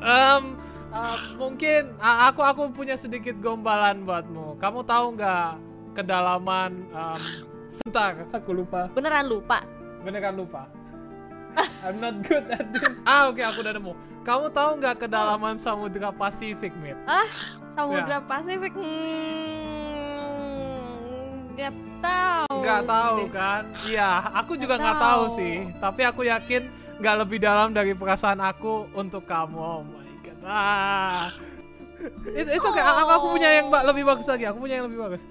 um, uh, mungkin uh, aku aku punya sedikit gombalan buatmu. Kamu tahu nggak kedalaman um, sebentar aku lupa. Beneran lupa. Beneran lupa. I'm not good at this. Ah oke aku udah nemu. Kamu tahu nggak kedalaman Samudra Pasifik, Mit? Ah, Samudra Ya. Pasifik. Hmm, nggak tahu. Nggak tahu kan? Iya, aku juga Nggak nggak tahu tahu. sih. Tapi aku yakin nggak lebih dalam dari perasaan aku untuk kamu. Oh my god. Ah. It, it's okay. Aku, aku punya yang lebih bagus lagi. Aku punya yang lebih bagus.